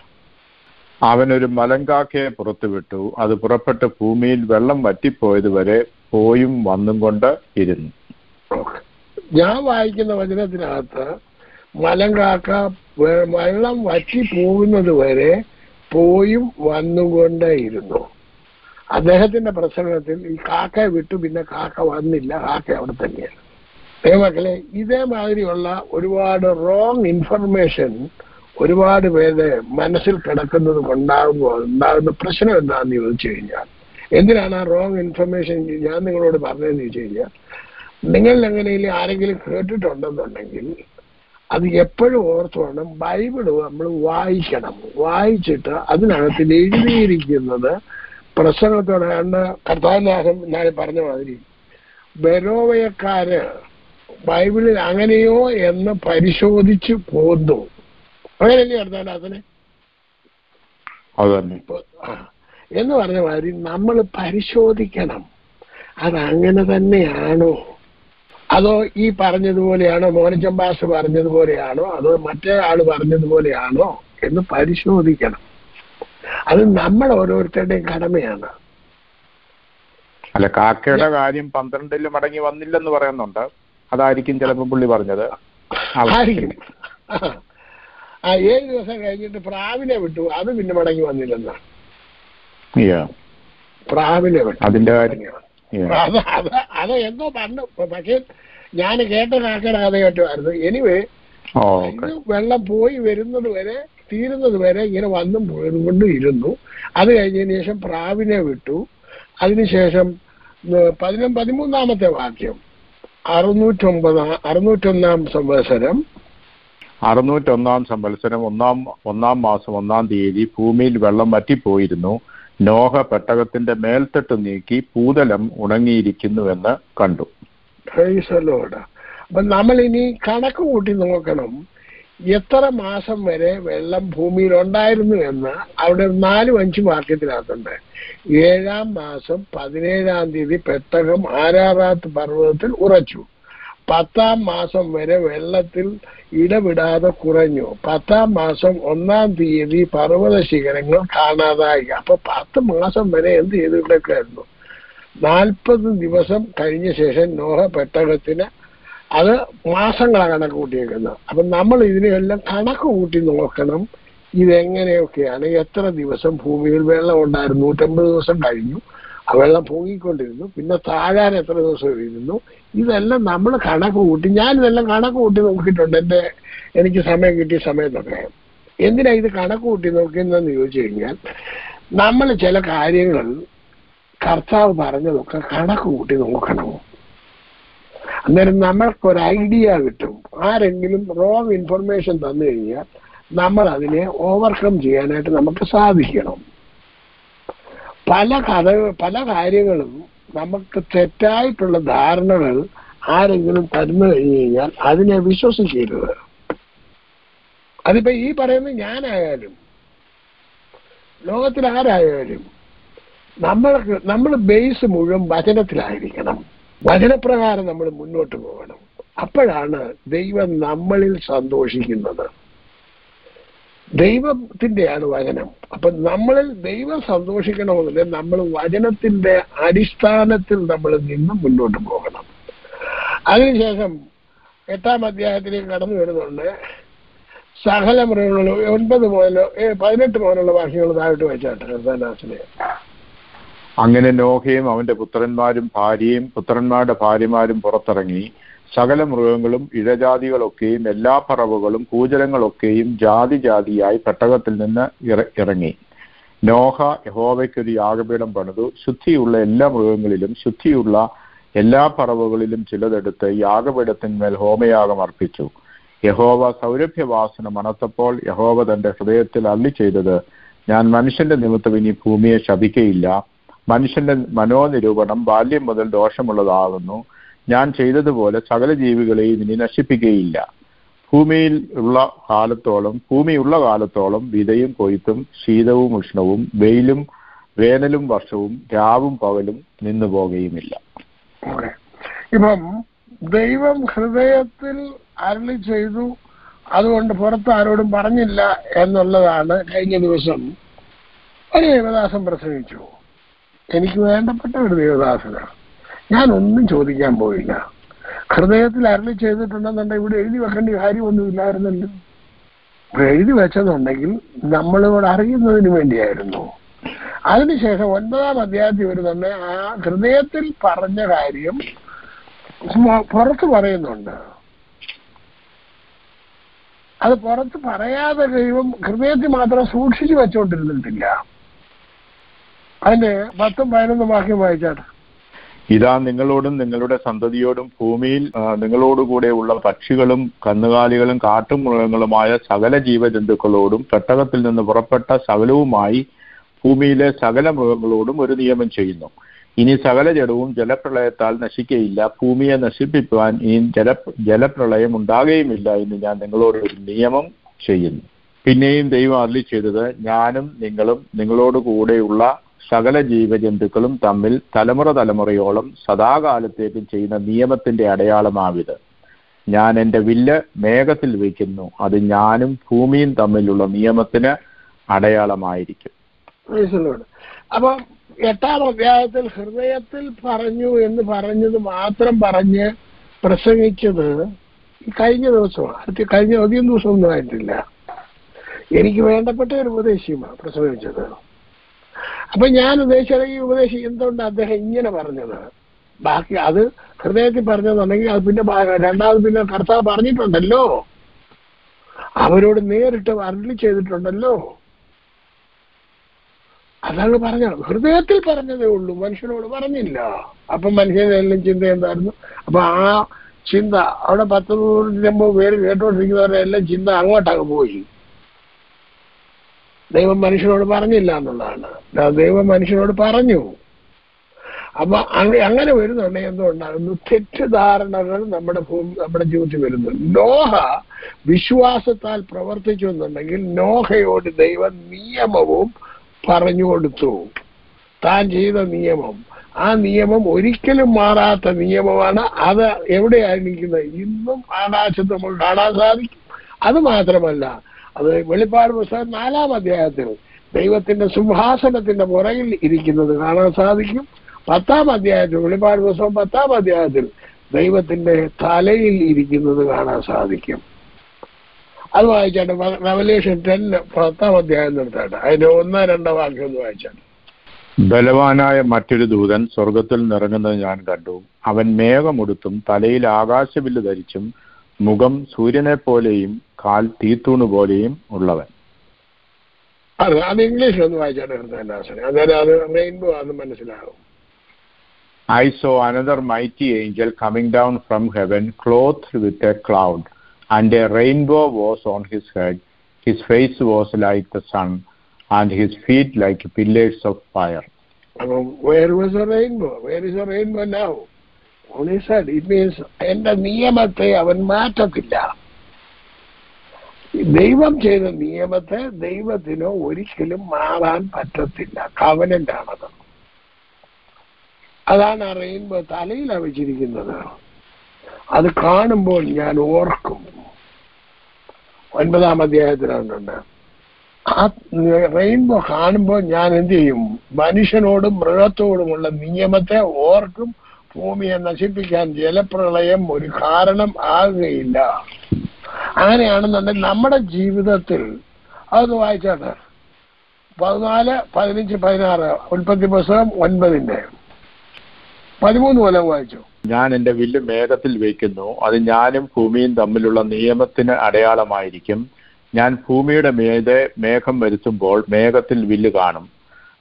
അവനൊരു മലങ്കാക്കയെ പുറത്തുവിട്ടു. അത് പുറപ്പെട്ട് ഭൂമിയിൽ വെള്ളം വറ്റിപ്പോയത് വരെ പോയും വന്നും കൊണ്ട് ഇരുന്നു. ഞാൻ വായിക്കുന്ന വചനത്തിനകത്ത് മലങ്കാക്ക വെള്ളം വറ്റി പോകുന്നത് വരെ പോയും വന്നുകൊണ്ടേ ഇരുന്നു. അദ്ദേഹത്തിന്റെ പ്രസംഗത്തിൽ ഈ കാക്കയെ വിട്ടു പിന്നെ കാക്ക വന്നില്ല. കാക്ക അവിടെ തന്നെയാണ്. ദൈവമക്കളെ ഇതേമാതിരിയുള്ള ഒരുപാട് റോങ് ഇൻഫർമേഷൻ ഒരുപാട് പേര് മനസ്സിൽ കിടക്കുന്നത് കൊണ്ടാകുമ്പോൾ ഉണ്ടാകുന്ന പ്രശ്നം എന്താണെന്ന് ചോദിച്ചു കഴിഞ്ഞാൽ എന്തിനാണ് ആ റോങ് ഇൻഫർമേഷൻ ഞാൻ നിങ്ങളോട് പറഞ്ഞതെന്ന് ചോദിച്ചു കഴിഞ്ഞാൽ നിങ്ങൾ എങ്ങനെയും ആരെങ്കിലും കേട്ടിട്ടുണ്ടെന്നുണ്ടെങ്കിൽ അത് എപ്പോഴും ഓർത്തോണം ബൈബിൾ നമ്മൾ വായിക്കണം. വായിച്ചിട്ട് അതിനകത്ത് എഴുതിയിരിക്കുന്നത് പ്രസംഗത്തോടെ കണ്ട് കർത്താവിനാഹം ഞാൻ പറഞ്ഞ മാതിരി ബരോവയക്കാര് ബൈബിളിൽ അങ്ങനെയോ എന്ന് പരിശോധിച്ച് പോന്നു അങ്ങനെയല്ലേ കർത്താവിനാഥനെ അതിനെ അതന്നെ. എന്ന് പറഞ്ഞ മാതിരി നമ്മൾ പരിശോധിക്കണം. അത് അങ്ങനെ തന്നെയാണോ? അതോ ഈ പറഞ്ഞതുപോലെയാണോ? മോനച്ചമ്പാസ് പറഞ്ഞതുപോലെയാണോ? അതോ മറ്റേ ആൾ പറഞ്ഞതുപോലെയാണോ? എന്ന് പരിശോധിക്കണം. അത് നമ്മൾ ഓരോരുത്തരുടെയും കടമയാണ്. അല്ല കാക്കയുടെ കാര്യം പന്ത്രണ്ടിൽ മടങ്ങി വന്നില്ലെന്ന് പറയുന്നുണ്ട്. അതായിരിക്കും ചിലപ്പോൾ പുള്ളി പറഞ്ഞത്. ആ. ഏഴ് ദിവസം കഴിഞ്ഞിട്ട് പ്രാവിനെ വിട്ടു. അത് പിന്നെ മടങ്ങി വന്നില്ലെന്നാണ്. പ്രാവിനെ വിട്ടു. അതിന്റെ കാര്യം. അത് അത് അത് എന്തോ പറഞ്ഞു. പക്ഷേ ഞാൻ കേട്ട കഥ കേട്ടുമായിരുന്നു എനിവേ ഇത് വെള്ളം പോയി വരുന്നത് വരെ തീരുന്നത് വരെ ഇങ്ങനെ വന്നും പോയതും കൊണ്ട് ഇരുന്നു. അത് കഴിഞ്ഞതിന് ശേഷം പ്രാവിനെ വിട്ടു. അതിനുശേഷം പതിനും പതിമൂന്നാമത്തെ വാക്യം. അറുന്നൂറ്റൊമ്പതാം അറുന്നൂറ്റൊന്നാം സംവത്സരം. അറുന്നൂറ്റൊന്നാം സംവത്സരം ഒന്നാം ഒന്നാം മാസം ഒന്നാം തീയതി ഭൂമിയിൽ വെള്ളം വറ്റിപ്പോയിരുന്നു. നോഹ പെട്ടകത്തിന്റെ മേൽത്തട്ട് നീക്കി പൂതലം ഉണങ്ങിയിരിക്കുന്നുവെന്ന് കണ്ടു. അപ്പൊ നമ്മൾ ഇനി കണക്ക് കൂട്ടി നോക്കണം. എത്ര മാസം വരെ വെള്ളം ഭൂമിയിൽ ഉണ്ടായിരുന്നു എന്ന് അവിടെ നാലും അഞ്ചും വാക്യത്തിനകത്തുണ്ട് ഏഴാം മാസം പതിനേഴാം തീയതി പെട്ടകം ആരാറാത്ത് പർവതത്തിൽ ഉറച്ചു. പത്താം മാസം വരെ വെള്ളത്തിൽ ഇടവിടാതെ കുറഞ്ഞു. പത്താം മാസം ഒന്നാം തീയതി പർവത ശിഖരങ്ങൾ കാണാതായി. അപ്പൊ പത്ത് മാസം വരെ എന്ത് ചെയ്തിട്ടൊക്കെയായിരുന്നു നാൽപ്പത് ദിവസം കഴിഞ്ഞ ശേഷം നോഹ പെട്ടകത്തിന് അത് മാസങ്ങളാണ് കണക്ക് കൂട്ടിയേക്കുന്നത്. അപ്പൊ നമ്മൾ ഇതിനെല്ലാം കണക്ക് കൂട്ടി നോക്കണം ഇതെങ്ങനെയൊക്കെയാണ്. എത്ര ദിവസം ഭൂമിയിൽ വെള്ളം ഉണ്ടായിരുന്നു? നൂറ്റമ്പത് ദിവസം കഴിഞ്ഞു. ആ വെള്ളം പൊങ്ങിക്കൊണ്ടിരുന്നു. പിന്നെ താഴാൻ എത്ര ദിവസം ഇരുന്നു? ഇതെല്ലാം നമ്മൾ കണക്ക് കൂട്ടി ഞാൻ ഇതെല്ലാം കണക്ക് കൂട്ടി നോക്കിയിട്ടുണ്ട്. എന്റെ എനിക്ക് സമയം കിട്ടിയ സമയത്തൊക്കെ. എന്തിനാ ഇത് കണക്ക് കൂട്ടി നോക്കിയെന്നു ചോദിച്ചു കഴിഞ്ഞാൽ നമ്മൾ ചില കാര്യങ്ങൾ കർത്താവ് പറഞ്ഞതൊക്കെ കണക്ക് കൂട്ടി നോക്കണം. അന്നേരം നമ്മൾക്കൊരു ഐഡിയ കിട്ടും. ആരെങ്കിലും റോങ് ഇൻഫർമേഷൻ തന്നു കഴിഞ്ഞാൽ നമ്മൾ അതിനെ ഓവർകം ചെയ്യാനായിട്ട് നമുക്ക് സാധിക്കണം. പല കഥ പല കാര്യങ്ങളും നമുക്ക് തെറ്റായിട്ടുള്ള ധാരണകൾ ആരെങ്കിലും തരുന്നു കഴിഞ്ഞു കഴിഞ്ഞാൽ അതിനെ വിശ്വസിക്കരുത്. അതിപ്പോ ഈ പറയുന്നത് ഞാനായാലും ലോകത്തിൽ ആരായാലും നമ്മൾക്ക് നമ്മൾ ബേസ് മുഴുവൻ വചനത്തിലായിരിക്കണം. വചനപ്രകാരം നമ്മൾ മുന്നോട്ട് പോകണം. അപ്പോഴാണ് ദൈവം നമ്മളിൽ സന്തോഷിക്കുന്നത്. ദൈവത്തിന്റെയാണ് വചനം. അപ്പൊ നമ്മളിൽ ദൈവം സന്തോഷിക്കണമെങ്കിൽ നമ്മൾ വചനത്തിന്റെ അടിസ്ഥാനത്തിൽ നമ്മൾ നിന്ന് മുന്നോട്ട് പോകണം. അതിനുശേഷം എട്ടാം അധ്യായത്തിലേക്ക് കടന്നു വരുന്നുണ്ട്. സകല മൃഗങ്ങളും ഒൻപത് മുതലോ പതിനെട്ട് മുതലുള്ള വാക്യങ്ങൾ താഴോട്ട് വെച്ചാട്ടെ കർത്താനാസിനെ അങ്ങനെ നോഹയും അവന്റെ പുത്രന്മാരും ഭാര്യയും പുത്രന്മാരുടെ ഭാര്യമാരും പുറത്തിറങ്ങി. സകല മൃഗങ്ങളും ഇഴജാതികളൊക്കെയും എല്ലാ പറവുകളും കൂജലങ്ങളൊക്കെയും ജാതി ജാതിയായി പെട്ടകത്തിൽ നിന്ന് ഇറ- ഇറങ്ങി. നോഹ യഹോവയ്ക്കൊരു യാഗപീഠം പണിതു. ശുദ്ധിയുള്ള എല്ലാ മൃഗങ്ങളിലും ശുദ്ധിയുള്ള എല്ലാ പറവുകളിലും ചിലതെടുത്ത് യാഗപീഠത്തിന്മേൽ ഹോമയാഗം അർപ്പിച്ചു. യഹോവ സൗരഭ്യവാസന മണത്തപ്പോൾ യഹോവ തന്റെ ഹൃദയത്തിൽ അള്ളി ചെയ്തത് ഞാൻ മനുഷ്യന്റെ നിമിത്തം ഇനി ഭൂമിയെ ശപിക്കയില്ല. മനുഷ്യന്റെ മനോനിരൂപണം ബാല്യം മുതൽ ദോഷമുള്ളതാകുന്നു. ഞാൻ ചെയ്തതുപോലെ സകല ജീവികളെയും ഇനി നശിപ്പിക്കുകയില്ല. ഭൂമിയിൽ ഉള്ള കാലത്തോളം ഭൂമിയുള്ള കാലത്തോളം വിതയും കൊയ്ത്തും ശീതവും ഉഷ്ണവും വെയിലും വേനലും വർഷവും രാവും പകലും നിന്നു പോകുകയുമില്ല. ഇപ്പം ദൈവം ഹൃദയത്തിൽ അരളി ചെയ്തു. അതുകൊണ്ട് പുറത്ത് ആരോടും പറഞ്ഞില്ല എന്നുള്ളതാണ് കഴിഞ്ഞ ദിവസം ഒരു ദേവദാസം പ്രസംഗിച്ചു. എനിക്ക് വേണ്ടപ്പെട്ട ഒരു ദേവദാസനാണ്. ഞാൻ ഒന്നും ചോദിക്കാൻ പോയില്ല. ഹൃദയത്തിൽ അരളി ചെയ്തിട്ടുണ്ടെന്നുണ്ടെങ്കിൽ ഇവിടെ എഴുതി വെക്കേണ്ട കാര്യമൊന്നും ഇല്ലായിരുന്നല്ലോ ഇവിടെ എഴുതി വെച്ചതുണ്ടെങ്കിൽ നമ്മളിവിടെ അറിയുന്നതിന് വേണ്ടിയായിരുന്നു. അതിനുശേഷം ഒൻപതാം അധ്യായത്തിൽ വരുന്നുണ്ട് ആ ഹൃദയത്തിൽ പറഞ്ഞ കാര്യം പുറത്ത് പറയുന്നുണ്ട്. അത് പുറത്ത് പറയാതെ കഴിയുമ്പം ഹൃദയത്തിൽ മാത്രം സൂക്ഷിച്ചു വെച്ചോണ്ടിരുന്നിട്ടില്ല. അതിന്റെ പത്തും പതിനൊന്നും വാക്യം വായിച്ചാട്ടെ. ഇതാ നിങ്ങളോടും നിങ്ങളുടെ സന്തതിയോടും ഭൂമിയിൽ നിങ്ങളോടുകൂടെ ഉള്ള പക്ഷികളും കന്നുകാലികളും കാട്ടുമൃഗങ്ങളുമായ സകല ജീവജന്തുക്കളോടും പെട്ടകത്തിൽ നിന്ന് പുറപ്പെട്ട സകലവുമായി ഭൂമിയിലെ സകല മൃഗങ്ങളോടും ഒരു നിയമം ചെയ്യുന്നു. ഇനി സകല ജഡവും ജലപ്രളയത്താൽ നശിക്കയില്ല. ഭൂമിയെ നശിപ്പിക്കുവാൻ ഇനി ജല ജലപ്രളയം ഉണ്ടാകുകയുമില്ല എന്ന് ഞാൻ നിങ്ങളോട് ഒരു നിയമം ചെയ്യുന്നു. പിന്നെയും ദൈവം അരളി ചെയ്തത് ഞാനും നിങ്ങളും നിങ്ങളോട് കൂടെയുള്ള സകല ജീവജന്തുക്കളും തമ്മിൽ തലമുറ തലമുറയോളം സദാകാലത്തേക്കും ചെയ്യുന്ന നിയമത്തിന്റെ അടയാളമാവിത് ഞാൻ എന്റെ വില്ല് മേഘത്തിൽ വയ്ക്കുന്നു. അത് ഞാനും ഭൂമിയും തമ്മിലുള്ള നിയമത്തിന് അടയാളമായിരിക്കും. അപ്പൊ എട്ടാം അധ്യായത്തിൽ ഹൃദയത്തിൽ പറഞ്ഞു എന്ന് പറഞ്ഞത് മാത്രം പറഞ്ഞ് പ്രസംഗിച്ചത് കഴിഞ്ഞ ദിവസമാണ്. കഴിഞ്ഞ അധികം ദിവസമൊന്നും ആയിട്ടില്ല. എനിക്ക് വേണ്ടപ്പെട്ട ഒരു ഉപദേശിയുമാണ് പ്രസംഗിച്ചത്. അപ്പൊ ഞാൻ ഉദ്ദേശിച്ചത് ഈ ഉപദേശം എന്തുകൊണ്ട് അദ്ദേഹം ഇങ്ങനെ പറഞ്ഞത്? ബാക്കി അത് ഹൃദയത്തിൽ പറഞ്ഞതെന്നുണ്ടെങ്കിൽ അത് പിന്നെ രണ്ടാമത് പിന്നെ കർത്താവ് പറഞ്ഞിട്ടുണ്ടല്ലോ. അവരോട് നേരിട്ട് അരളി ചെയ്തിട്ടുണ്ടല്ലോ. അതാണ് പറഞ്ഞത്. ഹൃദയത്തിൽ പറഞ്ഞതേ ഉള്ളൂ. മനുഷ്യനോട് പറഞ്ഞില്ല. അപ്പൊ മനുഷ്യനെല്ലാം ചിന്ത എന്തായിരുന്നു? അപ്പൊ ആ ചിന്ത അവിടെ പത്ത് നൂറ് പേര് കേട്ടോണ്ടിരിക്കുന്നവരുടെ എല്ലാം ചിന്ത അങ്ങോട്ടങ്ങ് പോയി. ദൈവം മനുഷ്യനോട് പറഞ്ഞില്ല എന്നുള്ളതാണ്. ദൈവം മനുഷ്യനോട് പറഞ്ഞു. അപ്പൊ അങ്ങനെ വരുന്നുണ്ടെങ്കിൽ എന്തുകൊണ്ടാകുന്നു തെറ്റിദ്ധാരണകൾ നമ്മുടെ ഭൂമി നമ്മുടെ ജീവിതത്തിൽ വരുന്നു നോഹ വിശ്വാസത്താൽ പ്രവർത്തിച്ചു എന്നുണ്ടെങ്കിൽ നോഹയോട് ദൈവം നിയമവും പറഞ്ഞു കൊടുത്തു. താൻ ചെയ്ത നിയമം. ആ നിയമം ഒരിക്കലും മാറാത്ത നിയമമാണ്. അത് എവിടെയായിരിക്കുന്നത് ഇന്നും ആകാശത്ത് നമുക്ക് കാണാൻ സാധിക്കും. അത് മാത്രമല്ല അത് വെളിപ്പാട് പുസ്തകം നാലാം അധ്യായത്തിൽ ദൈവത്തിന്റെ സിംഹാസനത്തിന്റെ പുറകിൽ ഇരിക്കുന്നത് കാണാൻ സാധിക്കും. പത്താം അധ്യായത്തിൽ വെളിപ്പാട് പുസ്തകം പത്താം അധ്യായത്തിൽ ദൈവത്തിന്റെ തലയിൽ ഇരിക്കുന്നത് കാണാൻ സാധിക്കും. അത് വായിച്ചാട്ടെ റവലേഷൻ ടെൻ പത്താം അധ്യായം നിർത്താട്ടെ അതിന്റെ ഒന്നോ രണ്ടോ വാക്യം ഒന്ന് വായിച്ചാട്ടെ ബലവാനായ മറ്റൊരു ദൂതൻ സ്വർഗത്തിൽ നിറങ്ങുന്നത് ഞാൻ കണ്ടു. അവൻ മേഘമുടുത്തും തലയിൽ ആകാശവില്ല് ധരിച്ചും മുഖം സൂര്യനെ പോലെയും കാൽ തീത്തൂണ് പോലെയും ഉള്ളവൻ അത് അത് ഇംഗ്ലീഷിൽ ഒന്ന് വായിച്ചാട്ടെ കൃത്യദാസനെ അന്നേരം അത് റെയിൻബോ ആണെന്ന് മനസ്സിലാകും I saw another mighty angel coming down from heaven, clothed with a cloud, and a rainbow was on his head. His face was like the sun, and his feet like pillars of fire. അപ്പം where was a rainbow where is a rainbow Said, it means എന്റെ നിയമത്തെ അവൻ മാറ്റത്തില്ല. ദൈവം ചെയ്ത നിയമത്തെ ദൈവത്തിന് ഒരിക്കലും മാറാൻ പറ്റത്തില്ല. കവനന്റാണത്. അതാണ് ആ റെയിൻബോ തലയിലാണ് വെച്ചിരിക്കുന്നത് അത് കാണുമ്പോൾ ഞാൻ ഓർക്കും. ഒൻപതാം അധ്യായത്തിലുണ്ട് ആ റെയിൻബോ കാണുമ്പോൾ ഞാൻ എന്ത് ചെയ്യും? മനുഷ്യനോടും മൃഗത്തോടുമുള്ള നിയമത്തെ ഓർക്കും. ഭൂമിയെ നശിപ്പിക്കാൻ ജലപ്രളയം ഒരു കാരണം ആകുകയില്ല. അങ്ങനെയാണെന്നുണ്ടെങ്കിൽ നമ്മുടെ ജീവിതത്തിൽ അത് വായിച്ചാണ്. പതിനാല് പതിനഞ്ച് പതിനാറ് ഉൽപ്പത്തി പുസ്തകം ഒൻപതിന്റെ പതിമൂന്ന് കൊല്ലം വായിച്ചു. ഞാൻ എന്റെ വില്ല് മേഘത്തിൽ വയ്ക്കുന്നു. അത് ഞാനും ഭൂമിയും തമ്മിലുള്ള നിയമത്തിന് അടയാളമായിരിക്കും. ഞാൻ ഭൂമിയുടെ മേതെ മേഘം വരുത്തുമ്പോൾ മേഘത്തിൽ വില്ല് കാണും.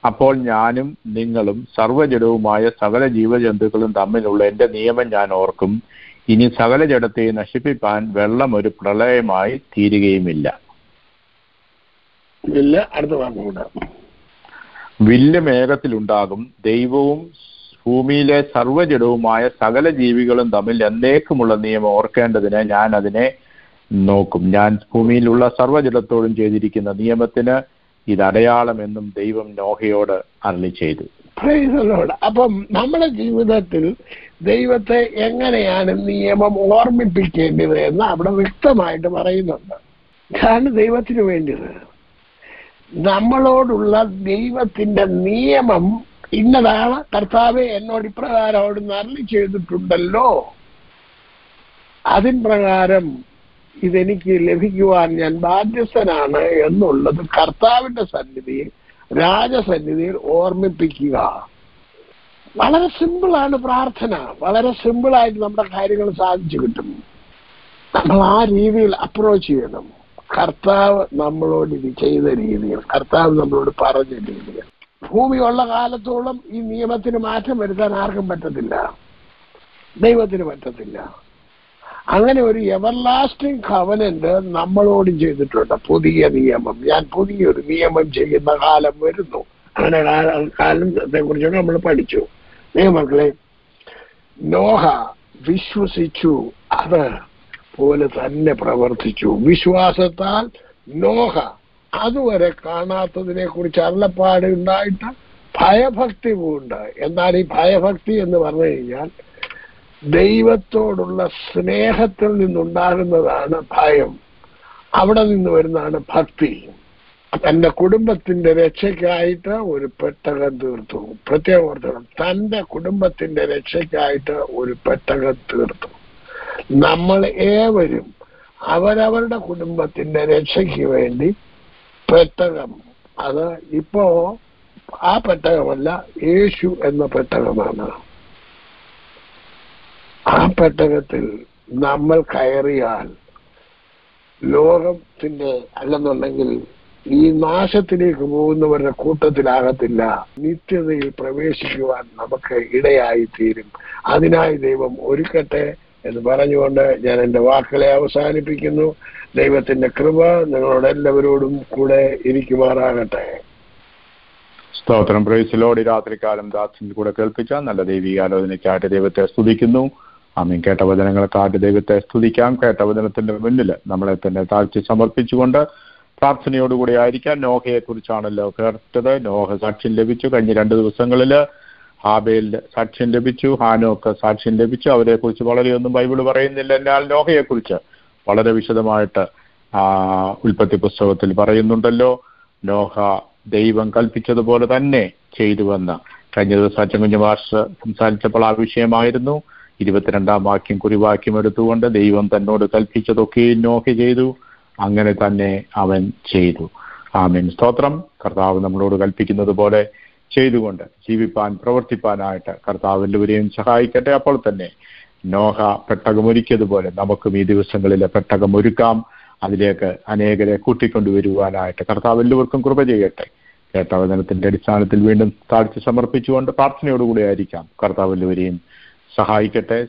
അപ്പോൾ ഞാനും നിങ്ങളും സർവജഡവുമായ സകല ജീവജന്തുക്കളും തമ്മിലുള്ള എന്റെ നിയമം ഞാൻ ഓർക്കും. ഇനി സകല ജഡത്തെ നശിപ്പിക്കാൻ വെള്ളം ഒരു പ്രളയമായി തീരുകയുമില്ല. ഇല്ല അടുത്ത വില്ല് മേഘത്തിലുണ്ടാകും. ദൈവവും ഭൂമിയിലെ സർവജഡവുമായ സകല ജീവികളും തമ്മിൽ എന്നേക്കുമുള്ള നിയമം ഓർക്കേണ്ടതിന് ഞാൻ അതിനെ നോക്കും. ഞാൻ ഭൂമിയിലുള്ള സർവജഡത്തോടും ചെയ്തിരിക്കുന്ന നിയമത്തിന് ഇത് അടയാളമെന്നും ദൈവം നോഹയോട് അരളി ചെയ്തു. അപ്പം നമ്മുടെ ജീവിതത്തിൽ ദൈവത്തെ എങ്ങനെയാണ് നിയമം ഓർമ്മിപ്പിക്കേണ്ടത് എന്ന് അവിടെ വ്യക്തമായിട്ട് പറയുന്നുണ്ട്. ഇതാണ് ദൈവത്തിന് വേണ്ടത്. നമ്മളോടുള്ള ദൈവത്തിന്റെ നിയമം ഇന്നതാണ്. കർത്താവ് എന്നോട് ഇപ്രകാരം അവിടുന്ന് അരളി ചെയ്തിട്ടുണ്ടല്ലോ. അതിൻ പ്രകാരം ഇതെനിക്ക് ലഭിക്കുവാൻ ഞാൻ ബാധ്യസ്ഥനാണ് എന്നുള്ളത് കർത്താവിന്റെ സന്നിധിയിൽ രാജസന്നിധിയിൽ ഓർമ്മിപ്പിക്കുക. വളരെ സിമ്പിളാണ് പ്രാർത്ഥന. വളരെ സിമ്പിളായിട്ട് നമ്മുടെ കാര്യങ്ങൾ സാധിച്ചു കിട്ടും. നമ്മൾ ആ രീതിയിൽ അപ്രോച്ച് ചെയ്യണം. കർത്താവ് നമ്മളോട് ഇത് ചെയ്ത രീതിയിൽ കർത്താവ് നമ്മളോട് പറഞ്ഞ രീതിയിൽ. ഭൂമിയുള്ള കാലത്തോളം ഈ നിയമത്തിന് മാറ്റം വരുത്താൻ ആർക്കും പറ്റത്തില്ല. ദൈവത്തിന് പറ്റത്തില്ല. അങ്ങനെ ഒരു എവർലാസ്റ്റിംഗ് കവനന്റ് നമ്മളോടും ചെയ്തിട്ടുണ്ട്. പുതിയ നിയമം. ഞാൻ പുതിയൊരു നിയമം ചെയ്യുന്ന കാലം വരുന്നു. അങ്ങനെ കാല- കാലത്തെ കുറിച്ചൊക്കെ നമ്മൾ പഠിച്ചു. നിയമക്കളെ നോഹ വിശ്വസിച്ചു. അത് പോലെ തന്നെ പ്രവർത്തിച്ചു. വിശ്വാസത്താൽ നോഹ അതുവരെ കാണാത്തതിനെ കുറിച്ച് അരുളപ്പാട് ഉണ്ടായിട്ട് ഭയഭക്തി ഉണ്ട് എന്നാൽ ഈ ഭയഭക്തി എന്ന് പറഞ്ഞു കഴിഞ്ഞാൽ ദൈവത്തോടുള്ള സ്നേഹത്തിൽ നിന്നുണ്ടാകുന്നതാണ് ഭയം. അവിടെ നിന്ന് വരുന്നതാണ് ഭക്തി. തന്റെ കുടുംബത്തിന്റെ രക്ഷയ്ക്കായിട്ട് ഒരു പെട്ടകം തീർത്തു. പ്രത്യേകം ഓർത്തണം തന്റെ കുടുംബത്തിന്റെ രക്ഷയ്ക്കായിട്ട് ഒരു പെട്ടകം തീർത്തു. നമ്മൾ ഏവരും അവരവരുടെ കുടുംബത്തിന്റെ രക്ഷയ്ക്ക് വേണ്ടി പെട്ടകം. അത് ഇപ്പോ ആ പെട്ടകമല്ല യേശു എന്ന പെട്ടകമാണ്. ആ പെട്ടകത്തിൽ നമ്മൾ കയറിയാൽ ലോകത്തിന്റെ അല്ലെന്നുണ്ടെങ്കിൽ ഈ നാശത്തിലേക്ക് പോകുന്നവരുടെ കൂട്ടത്തിലാകത്തില്ല. നിത്യതയിൽ പ്രവേശിക്കുവാൻ നമുക്ക് ഇടയായി തീരും അതിനായി ദൈവം ഒരുക്കട്ടെ എന്ന് പറഞ്ഞുകൊണ്ട് ഞാൻ എന്റെ വാക്കുകളെ അവസാനിപ്പിക്കുന്നു. ദൈവത്തിന്റെ കൃപ നിങ്ങളോട് എല്ലാവരോടും കൂടെ ഇരിക്കുമാറാകട്ടെ. സ്തോത്രം. പ്രൈസിലോട് രാത്രികാലം ദാസിന്റെ കൂടെ കേൾപ്പിച്ച നല്ല ദൈവിക ആലോചനയ്ക്കായിട്ട് ദൈവത്തെ സ്തുതിക്കുന്നു. ആമീൻ. കേട്ട വചനങ്ങൾക്കായിട്ട് ദൈവത്തെ സ്തുതിക്കാം. കേട്ട വചനത്തിന്റെ മുന്നിൽ നമ്മളെ തന്നെ താഴ്ച സമർപ്പിച്ചുകൊണ്ട് പ്രാർത്ഥനയോടുകൂടി ആയിരിക്കാം. നോഹയെ കുറിച്ചാണല്ലോ കേട്ടത്. നോഹ സാക്ഷ്യം ലഭിച്ചു. കഴിഞ്ഞ രണ്ട് ദിവസങ്ങളിൽ ഹാബേൽ സാക്ഷ്യം ലഭിച്ചു. ഹാനോക്ക് സാക്ഷ്യം ലഭിച്ചു. അവരെ കുറിച്ച് വളരെയൊന്നും ബൈബിൾ പറയുന്നില്ല. എന്നാൽ നോഹയെ കുറിച്ച് വളരെ വിശദമായിട്ട് ഉൽപ്പത്തി പുസ്തകത്തിൽ പറയുന്നുണ്ടല്ലോ. നോഹ ദൈവം കൽപ്പിച്ചതുപോലെ തന്നെ ചെയ്തുവെന്ന് കഴിഞ്ഞ ദിവസം അച്ചൻകുഞ്ഞു മാഷ് സംസാരിച്ചപ്പോൾ ആ വിഷയമായിരുന്നു. ഇരുപത്തിരണ്ടാം വാക്യം കുറിവാക്യം എടുത്തുകൊണ്ട് ദൈവം തന്നോട് കൽപ്പിച്ചതൊക്കെ നോക്കി ചെയ്തു. അങ്ങനെ തന്നെ അവൻ ചെയ്തു. ആമീൻ. സ്തോത്രം. കർത്താവ് നമ്മളോട് കൽപ്പിക്കുന്നത് പോലെ ചെയ്തുകൊണ്ട് ജീവിപ്പാൻ പ്രവർത്തിപ്പാനായിട്ട് കർത്താവിന്റെ ഒരേയും സഹായിക്കട്ടെ. അപ്പോൾ തന്നെ നോഹ പെട്ടകമൊരുക്കിയതുപോലെ നമുക്കും ഈ ദിവസങ്ങളിൽ പെട്ടകമൊരുക്കാം അതിലേക്ക് അനേകരെ കൂട്ടിക്കൊണ്ടുവരുവാനായിട്ട് കർത്താവ് എല്ലാവർക്കും കൃപ ചെയ്യട്ടെ. കേട്ട വചനത്തിന്റെ അടിസ്ഥാനത്തിൽ വീണ്ടും താഴ്ച സമർപ്പിച്ചുകൊണ്ട് പ്രാർത്ഥനയോടുകൂടി ആയിരിക്കാം. കർത്താവ് എല്ലാവരെയും സഹായിക്കട്ടെ.